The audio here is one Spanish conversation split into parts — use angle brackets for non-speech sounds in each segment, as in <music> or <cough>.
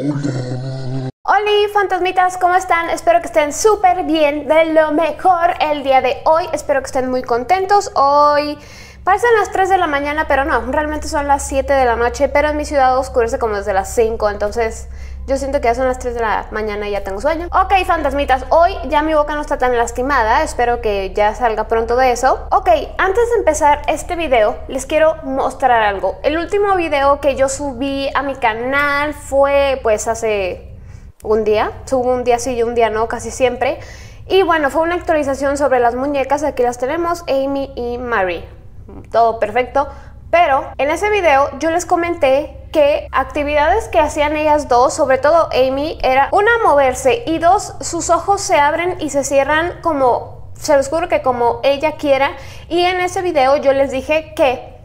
Hola fantasmitas, ¿cómo están? Espero que estén súper bien, de lo mejor el día de hoy. Espero que estén muy contentos. Hoy parecen las 3 de la mañana, pero no, realmente son las 7 de la noche, pero en mi ciudad oscurece como desde las 5, entonces yo siento que ya son las 3 de la mañana y ya tengo sueño. Ok, fantasmitas, hoy ya mi boca no está tan lastimada. Espero que ya salga pronto de eso. Ok, antes de empezar este video, les quiero mostrar algo. El último video que yo subí a mi canal fue pues hace un día. Subo un día sí y un día no, casi siempre. Y bueno, fue una actualización sobre las muñecas. Aquí las tenemos, Amy y Mary. Todo perfecto. Pero en ese video yo les comenté que actividades que hacían ellas dos, sobre todo Amy, era una moverse y dos, sus ojos se abren y se cierran como, se los juro que como ella quiera. Y en ese video yo les dije que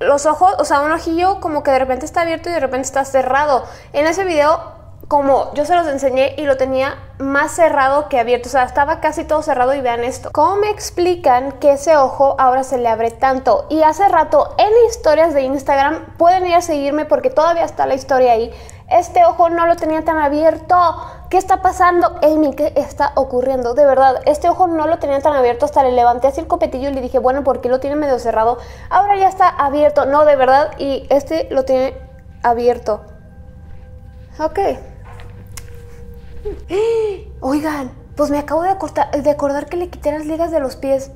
los ojos, o sea, un ojillo como que de repente está abierto y de repente está cerrado. En ese video como yo se los enseñé y lo tenía más cerrado que abierto, o sea, estaba casi todo cerrado y vean esto. ¿Cómo me explican que ese ojo ahora se le abre tanto? Y hace rato en historias de Instagram pueden ir a seguirme porque todavía está la historia ahí. Este ojo no lo tenía tan abierto. ¿Qué está pasando? Amy, ¿qué está ocurriendo? De verdad, este ojo no lo tenía tan abierto. Hasta le levanté así el copetillo y le dije, bueno, ¿por qué lo tiene medio cerrado? Ahora ya está abierto. No, de verdad. Y este lo tiene abierto. Ok. <gasps> Oigan, pues me acabo de, acordar que le quité las ligas de los pies.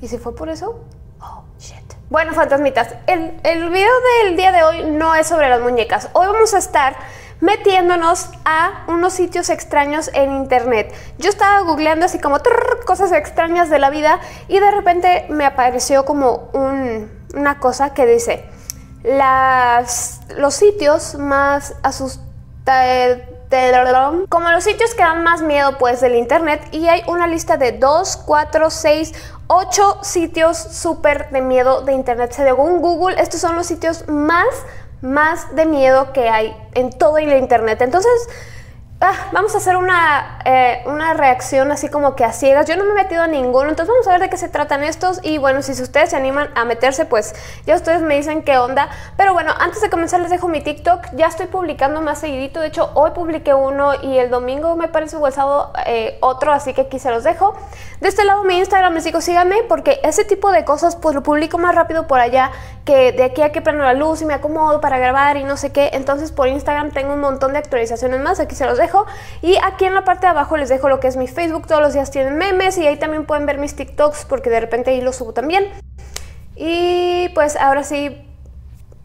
¿Y si fue por eso? Oh, shit. Bueno, fantasmitas, el, el video del día de hoy no es sobre las muñecas. Hoy vamos a estar metiéndonos a unos sitios extraños en internet. Yo estaba googleando así como cosas extrañas de la vida y de repente me apareció como una cosa que dice las, los sitios más asustantes como los sitios que dan más miedo pues del internet y hay una lista de 2, 4, 6, 8 sitios súper de miedo de internet. Según Google, estos son los sitios más, más de miedo que hay en todo el internet. Entonces, Ah, vamos a hacer una, eh, una reacción así como que a ciegas. Yo no me he metido a ninguno, entonces vamos a ver de qué se tratan estos. Y bueno, si ustedes se animan a meterse, pues ya ustedes me dicen qué onda. Pero bueno, antes de comenzar les dejo mi TikTok. Ya estoy publicando más seguidito. De hecho, hoy publiqué uno y el domingo me parece o el eh, otro, así que aquí se los dejo. De este lado mi Instagram les digo síganme porque ese tipo de cosas pues lo publico más rápido por allá que de aquí a que prendo la luz y me acomodo para grabar y no sé qué. Entonces por Instagram tengo un montón de actualizaciones más. Aquí se los dejo. Y aquí en la parte de abajo les dejo lo que es mi Facebook. Todos los días tienen memes y ahí también pueden ver mis TikToks porque de repente ahí los subo también. Y pues ahora sí,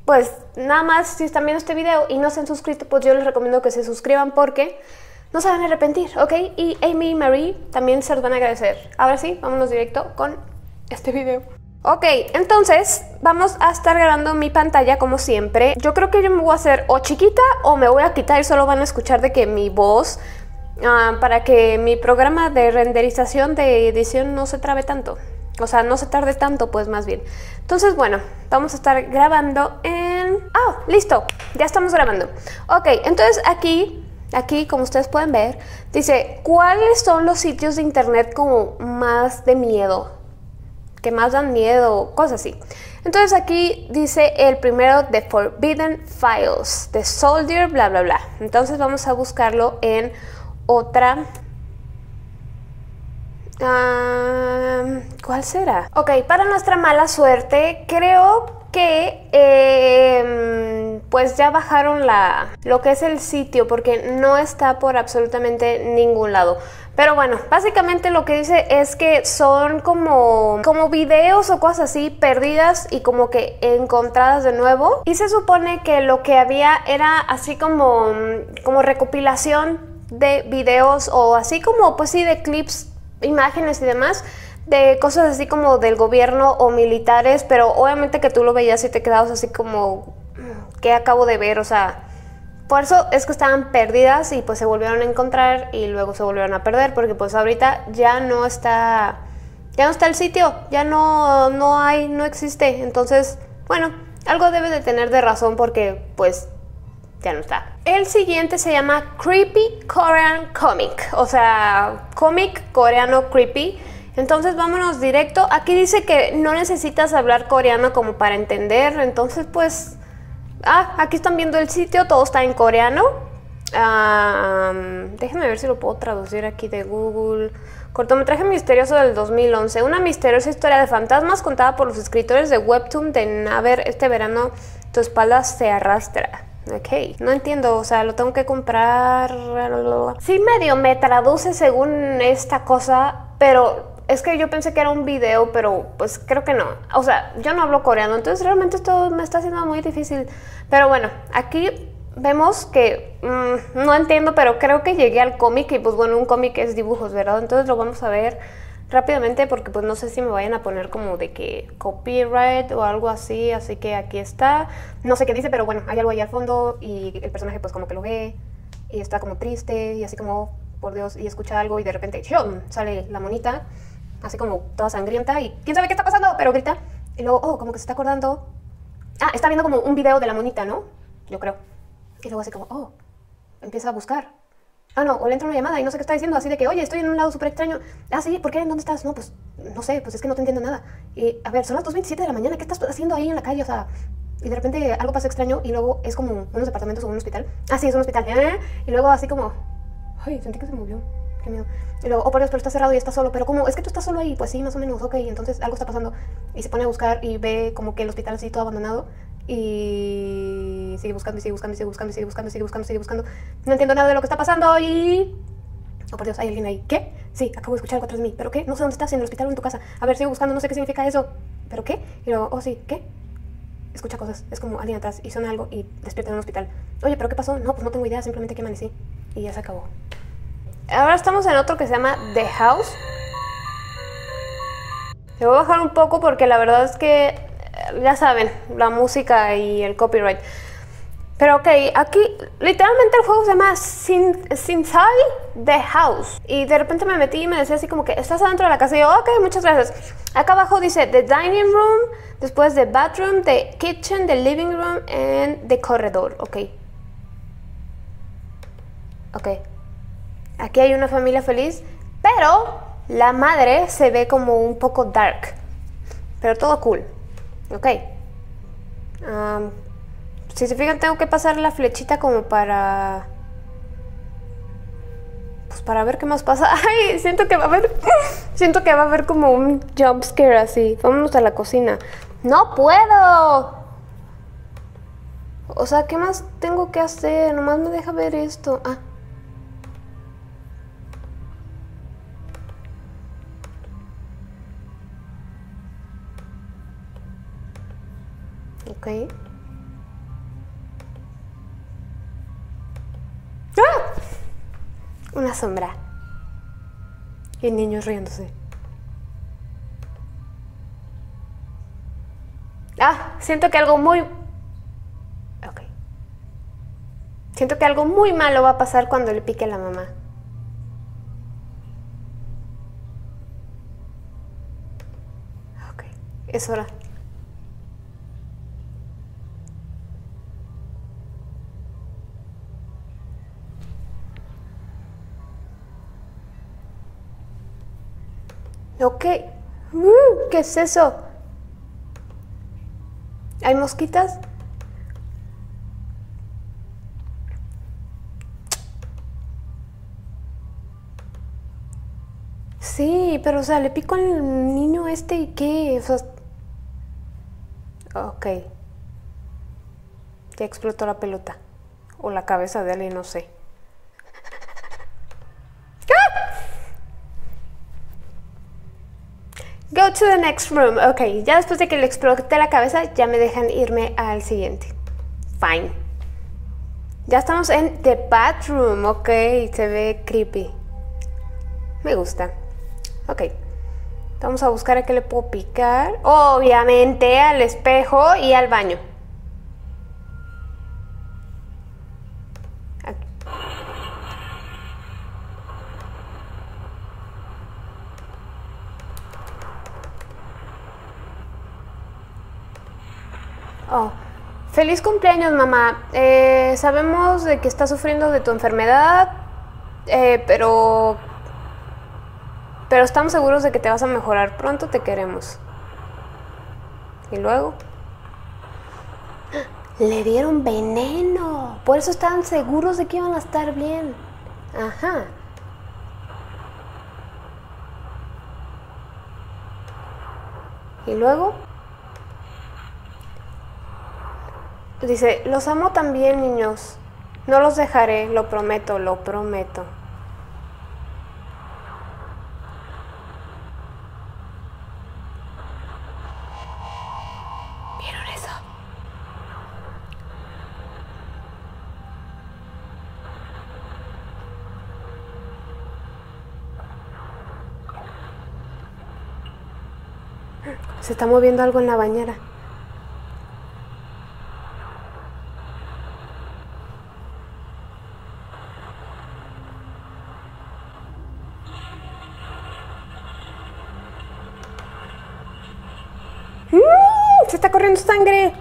pues nada más si están viendo este video y no se han suscrito, pues yo les recomiendo que se suscriban porque no se van a arrepentir, ¿ok? Y Amy y Marie también se los van a agradecer. Ahora sí, vámonos directo con este video. Ok, entonces vamos a estar grabando mi pantalla como siempre. Yo creo que yo me voy a hacer o chiquita o me voy a quitar y solo van a escuchar de que mi voz ah, para que mi programa de renderización de edición no se trabe tanto. O sea, no se tarde tanto, pues más bien. Entonces, bueno, vamos a estar grabando en... ¡Ah! listo! Ya estamos grabando. Ok, entonces aquí, aquí, como ustedes pueden ver, dice, ¿cuáles son los sitios de internet como más de miedo? Que más dan miedo, cosas así. Entonces aquí dice el primero de Forbidden Files, de Soldier, bla, bla, bla. Entonces vamos a buscarlo en otra... ¿Cuál será? Ok, para nuestra mala suerte, creo que em, pues ya bajaron la, lo que es el sitio porque no está por absolutamente ningún lado. Pero bueno, básicamente lo que dice es que son como, como videos o cosas así perdidas y como que encontradas de nuevo. Y se supone que lo que había era así como, como recopilación de videos o así como pues sí de clips, imágenes y demás de cosas así como del gobierno o militares, pero obviamente que tú lo veías y te quedabas así como, ¿qué acabo de ver? O sea, es que estaban perdidas y pues se volvieron a encontrar y luego se volvieron a perder porque pues ahorita ya no está ya no está el sitio, ya no no hay, no existe. Entonces, bueno, algo debe de tener de razón porque pues ya no está. El siguiente se llama Creepy Korean Comic, o sea, cómic coreano creepy. Entonces vámonos directo. Aquí dice que no necesitas hablar coreano como para entender. Entonces pues Ah, aquí están viendo el sitio, todo está en coreano. Ah, déjenme ver si lo puedo traducir aquí de Google. Cortometraje misterioso del 2011. Una misteriosa historia de fantasmas contada por los escritores de Webtoon de Naver. Este verano tu espalda se arrastra. Ok, no entiendo, o sea, lo tengo que comprar. Sí, medio me traduce según esta cosa, pero es que yo pensé que era un video, pero pues creo que no. O sea, yo no hablo coreano, entonces realmente esto me está haciendo muy difícil. Pero bueno, aquí vemos que mm, no entiendo, pero creo que llegué al cómic y pues bueno, un cómic es dibujos, ¿verdad? Entonces lo vamos a ver rápidamente porque pues no sé si me vayan a poner como de que copyright o algo así, así que aquí está. No sé qué dice, pero bueno, hay algo ahí al fondo y el personaje pues como que lo ve y está como triste y así como, por Dios, y escucha algo y de repente ¡shum! sale la monita, así como toda sangrienta y quién sabe qué está pasando, pero grita. Y luego, oh, como que se está acordando. Ah, está viendo como un video de la monita, ¿no? Yo creo. Y luego así como, oh, empieza a buscar. Ah, no, o le entra una llamada y no sé qué está diciendo, así de que, oye, estoy en un lado súper extraño. Ah, sí, ¿por qué? ¿Dónde estás? No, pues, no sé, pues es que no te entiendo nada. Y, a ver, son las 2.27 de la mañana, ¿qué estás haciendo ahí en la calle? O sea, y de repente algo pasa extraño y luego es como unos departamentos o un hospital. Ah, sí, es un hospital. ¿eh? Y luego así como, ay, sentí que se movió. Qué miedo. Y luego, oh, por Dios, pero está cerrado y está solo. Pero como, es que tú estás solo ahí. Pues sí, más o menos, ok. Entonces algo está pasando. Y se pone a buscar y ve como que el hospital así todo abandonado. Y sigue buscando y sigue buscando y sigue buscando y sigue buscando y sigue buscando, sigue buscando. No entiendo nada de lo que está pasando y... Oh, por Dios, hay alguien ahí. ¿Qué? Sí, acabo de escuchar algo atrás de mí. ¿Pero qué? No sé dónde estás, en el hospital o en tu casa. A ver, sigo buscando, no sé qué significa eso. ¿Pero qué? Y luego, oh, sí, ¿qué? Escucha cosas. Es como alguien atrás y suena algo y despierta en un hospital. Oye, ¿pero qué pasó? No, pues no tengo idea, simplemente que amanecí. Y ya se acabó. Ahora estamos en otro que se llama The House. Le voy a bajar un poco porque la verdad es que ya saben, la música y el copyright. Pero ok, aquí literalmente el juego se llama Sin Inside the House. Y de repente me metí y me decía así como que estás adentro de la casa. Y yo, ok, muchas gracias. Acá abajo dice The Dining Room, después The Bathroom, The Kitchen, The Living Room and The Corredor. Ok. Ok. Aquí hay una familia feliz, pero la madre se ve como un poco dark. Pero todo cool. Ok. si se fijan, tengo que pasar la flechita como para... Pues para ver qué más pasa. <laughs> Ay, siento que va a haber... <laughs> siento que va a haber como un jump scare así. Vámonos a la cocina. ¡No puedo! O sea, ¿qué más tengo que hacer? Nomás me deja ver esto. Ah. Ok. ¡Ah! Una sombra. Y niños riéndose. Ah, siento que algo muy... Ok. Siento que algo muy malo va a pasar cuando le pique a la mamá. Ok, es hora. Uh, ¿Qué es eso? ¿Hay mosquitas? Sí, pero o sea, le pico al niño este y qué. ok. Ya explotó la pelota. O la cabeza de alguien, no sé. Go to the next room. Ok, ya después de que le exploté la cabeza, ya me dejan irme al siguiente. Fine. Ya estamos en the bathroom. Ok, se ve creepy. Me gusta. Ok. Vamos a buscar a qué le puedo picar. Obviamente al espejo y al baño. Oh, feliz cumpleaños, mamá. Eh, sabemos de que estás sufriendo de tu enfermedad, eh, pero... Pero estamos seguros de que te vas a mejorar. Pronto te queremos. ¿Y luego? <gasps> Le dieron veneno. Por eso estaban seguros de que iban a estar bien. Ajá. Y luego dice, los amo también niños. No los dejaré, lo prometo, lo prometo. ¿Vieron eso? Se está moviendo algo en la bañera. ¡Mm! Se está corriendo sangre.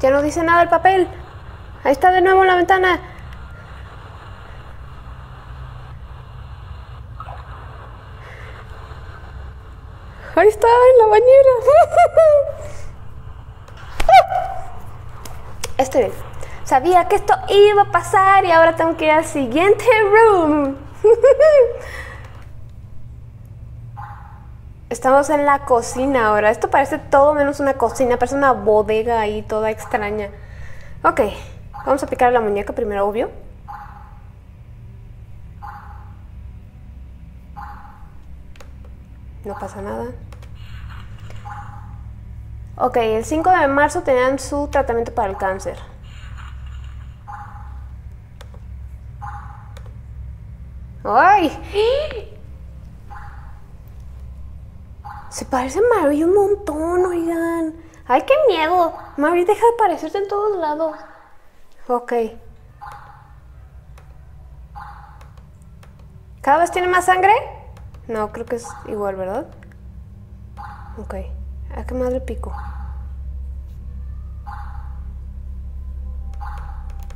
Ya no dice nada el papel. Ahí está de nuevo en la ventana. Ahí está, en la bañera. <laughs> Estoy bien. Sabía que esto iba a pasar y ahora tengo que ir al siguiente room. <laughs> Estamos en la cocina ahora. Esto parece todo menos una cocina, parece una bodega ahí toda extraña. Ok, vamos a picar la muñeca primero, obvio. No pasa nada. Ok, el 5 de marzo tenían su tratamiento para el cáncer. ¡Ay! Se parece a Marie un montón, oigan. ¡Ay, qué miedo! Marie, deja de parecerte en todos lados. Ok. ¿Cada vez tiene más sangre? No, creo que es igual, ¿verdad? Ok. ¿A qué madre pico?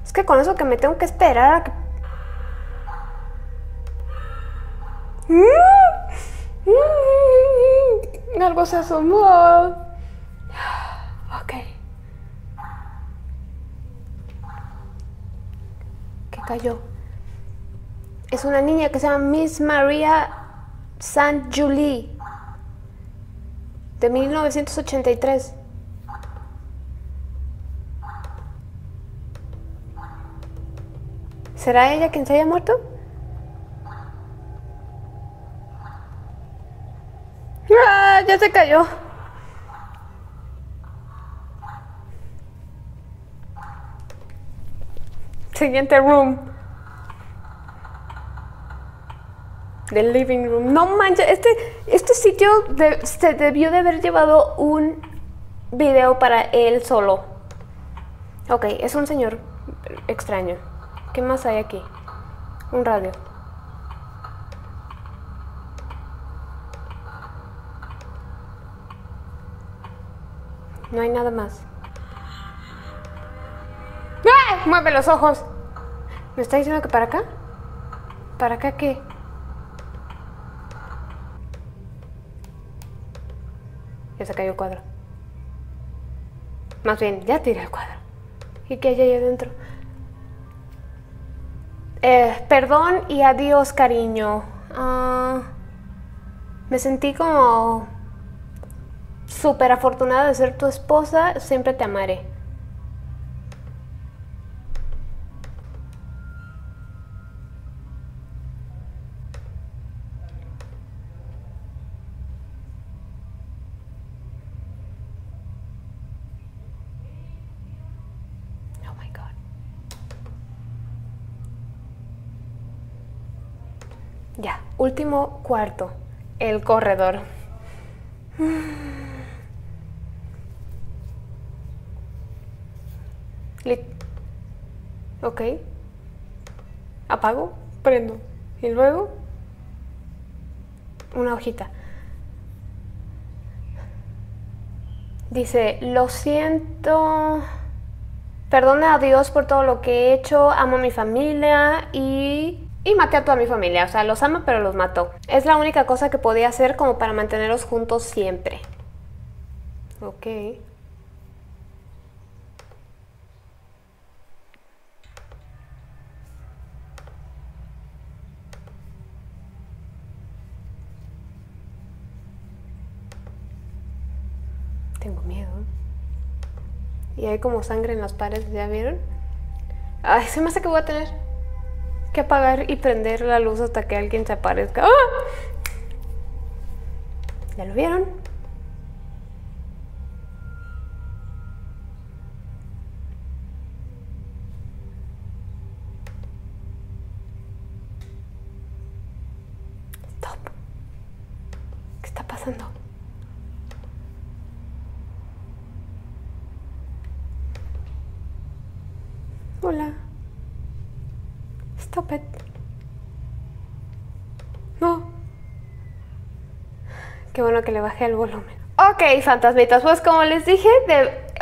Es que con eso que me tengo que esperar a que... Se asomó. ¿Qué cayó? Es una niña que se llama Miss Maria Saint Julie de 1983. ¿Será ella quien se haya muerto? ¡Ah! Ya se cayó. Siguiente room. Del living room. No manches, este, este sitio se debió de haber llevado un video para él solo. Ok, es un señor extraño. ¿Qué más hay aquí? Un radio. No hay nada más. ¡Ah! Mueve los ojos. ¿Me está diciendo que para acá? ¿Para acá qué? Ya se cayó el cuadro. Más bien, ya tiré el cuadro. ¿Y qué hay ahí adentro? Eh, perdón y adiós, cariño. Ah, me sentí como súper afortunada de ser tu esposa. Siempre te amaré. Oh. Ya, último cuarto, el corredor. Ok. Apago, prendo. Y luego una hojita. Dice, lo siento, perdona a Dios por todo lo que he hecho, amo a mi familia y... Y maté a toda mi familia, o sea, los ama pero los mató. Es la única cosa que podía hacer como para mantenerlos juntos siempre. Ok. Tengo miedo. Y hay como sangre en las paredes, ¿ya vieron? Ay, se me hace que voy a tener que apagar y prender la luz hasta que alguien se aparezca. ¡Ah! ¿Ya lo vieron? Stop. ¿Qué está pasando? Hola. No. Qué bueno que le bajé el volumen. Ok, fantasmitas, pues como les dije,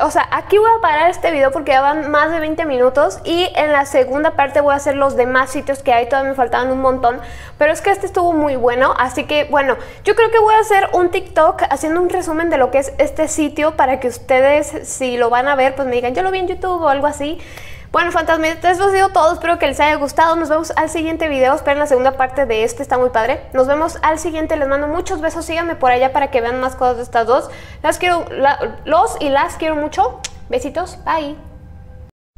o sea, aquí voy a parar este video porque ya van más de 20 minutos y en la segunda parte voy a hacer los demás sitios que hay, todavía me faltaban un montón, pero es que este estuvo muy bueno, así que bueno, yo creo que voy a hacer un TikTok haciendo un resumen de lo que es este sitio para que ustedes, si lo van a ver, pues me digan, yo lo vi en YouTube o algo así. Bueno, fantasmitas, eso ha sido todo. Espero que les haya gustado. Nos vemos al siguiente video. Esperen la segunda parte de este, está muy padre. Nos vemos al siguiente. Les mando muchos besos. Síganme por allá para que vean más cosas de estas dos. Las quiero, los y las quiero mucho. Besitos. Bye.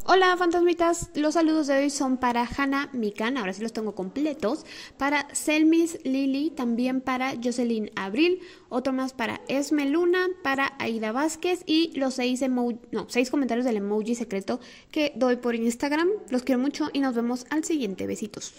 Hola fantasmitas, los saludos de hoy son para Hannah Mikan, ahora sí los tengo completos, para Selmis Lily, también para Jocelyn Abril, otro más para Esme Luna, para Aida Vázquez y los seis, no, seis comentarios del emoji secreto que doy por Instagram. Los quiero mucho y nos vemos al siguiente. Besitos.